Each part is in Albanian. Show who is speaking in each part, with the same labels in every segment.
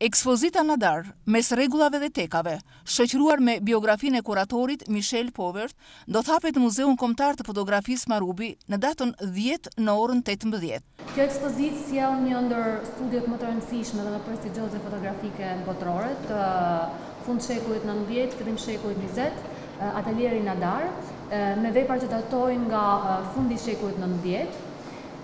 Speaker 1: Ekspozita Nadar, mes rregullave dhe tekave, shoqëruar me biografinë e kuratorit Michel Poivert, do të hapet në Muzeun Kombëtar të Fotografisë Marubi në datën dhjetë në orën tetëmbëdhjetë.
Speaker 2: Kjo ekspozitë sjell një ndër studiot më të rëndësishme dhe më prestigjioze fotografike botërore të fund shekullit nëntëmbëdhjetë, fillim shekullit njëzet, Atelieri Nadar, me vepra që datojnë nga fundi i shekullit nëntëmbëdhjetë.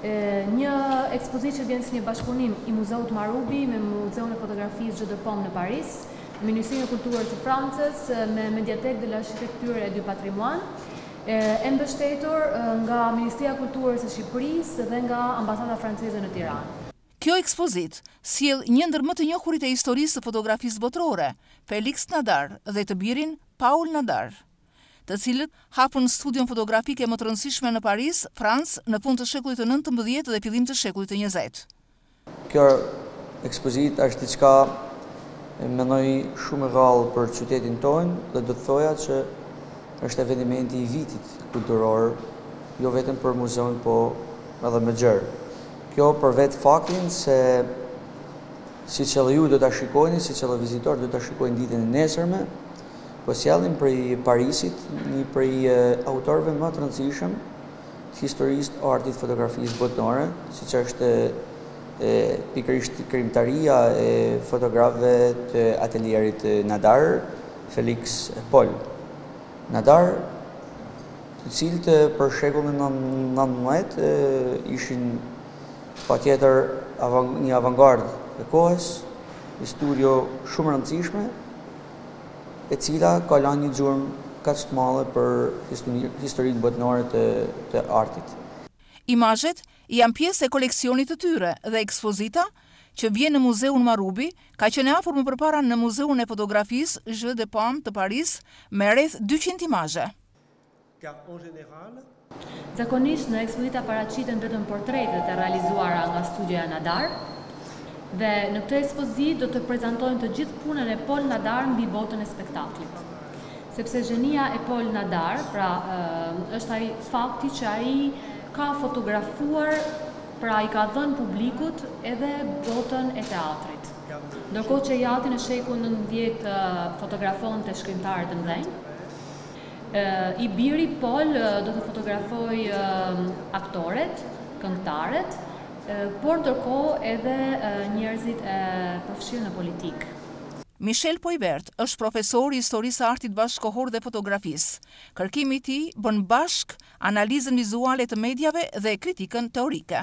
Speaker 2: Një ekspozitë që vjen si një bashkëpunim i Muzeut Marubi me Muzeun e Fotografisë Jeu de Paume në Paris, Ministrinë e Kulturës së Francës me Médiathèque de l'Architecture et du Patrimoine, e mbështetur nga Ministria e Kulturës e Shqipërisë dhe nga Ambasada Franceze në Tiranë.
Speaker 1: Kjo ekspozitë sjell një ndër më të njohurit e historisë së fotografisë botërore, Felix Nadar dhe të birin Paul Nadar. të cilët hapën studion fotografike më të rëndësishme në Paris, Francë, në fund të shekullit të nëntëmbëdhjetë dhe fillim të shekullit të njëzet.
Speaker 3: Kjo ekspozitë është diçka mendoj shumë e rrallë për qytetin tonë dhe do të thoja që është evenimenti i vitit kulturor, jo vetëm për muzeun, po edhe më gjerë. Kjo për vetë faktin se siç edhe ju do ta shikoni, siç edhe vizitorët do ta shikojnë ditën e nesërme, Po sjellim prej Parisit një prej autorëve më të rëndësishëm të historisë të artit të fotografisë botnore, siç është pikërisht krijimtaria e fotografëve të atelierit Nadar, Felix, Paul Nadar, të cilët për shekullin e nëntëmbëdhjetë ishin patjetër një avangardë e kohës, një studio shumë e rëndësishme, e cila ka lanë një gjurmë kaq të madhe për historinë botnore të artit.
Speaker 1: Imazhet janë pjesë e koleksionit të tyre dhe ekspozita, që vjen në Muzeun Marubi, ka qenë e hapur më përpara në Muzeun e Fotografisë Jeu de Paume të Paris me rreth dyqind imazhe.
Speaker 2: Car en général, Zakonisht në ekspozita paraqiten vetëm portretet e realizuara nga studioja Nadar dhe në këtë ekspozitë do të prezantojmë të gjithë punën e Paul Nadar mbi botën e spektaklit. Sepse zhenia e Paul Nadar, pra është ai fakti që ai ka fotografuar, pra i ka dhënë publikut edhe botën e teatrit. Ndërkohë që i ati në shekull nëntëmbëdhjetë fotografonte shkrimtarë të mëdhenj, I biri Paul do të fotografojë aktoret, këngëtaret, por ndërkohë edhe njerëzit e përfshirë në politikë.
Speaker 1: Michel Poivert është profesor i Historisë së Artit Bashkëkohor dhe Fotografisë. Kërkimi i tij bën bashkë analizën vizuale të mediave dhe kritikën teorike.